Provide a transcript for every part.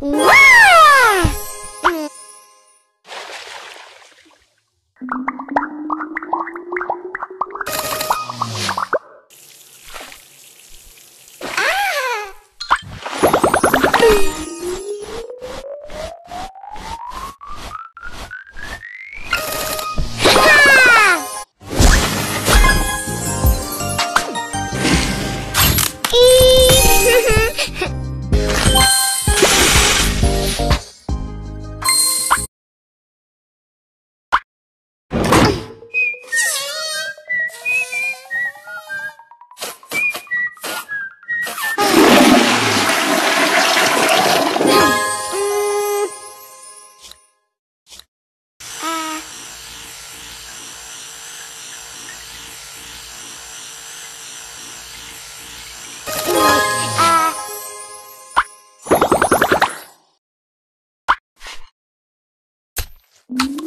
哇！啊！Ha ha! Hmm?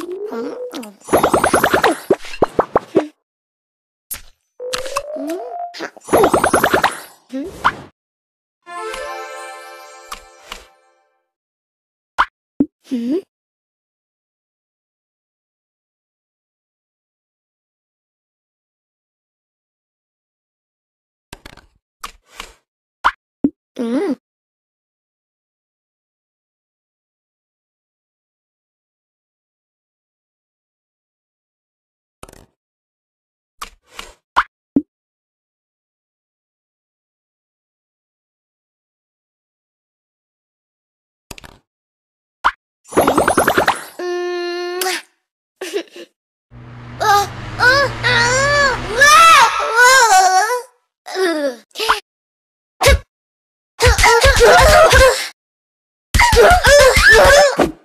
Mm. 嗯。嗯。嗯。